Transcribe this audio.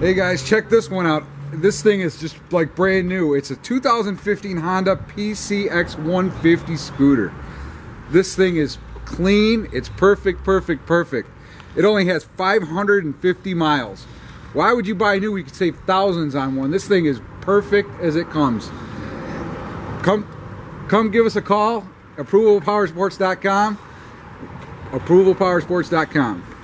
Hey guys, check this one out. This thing is just like brand new. It's a 2015 Honda PCX 150 scooter. This thing is clean. It's perfect, perfect, perfect. It only has 550 miles. Why would you buy new? You could save thousands on one. This thing is perfect as it comes. Come, come give us a call. ApprovalPowersports.com. ApprovalPowersports.com.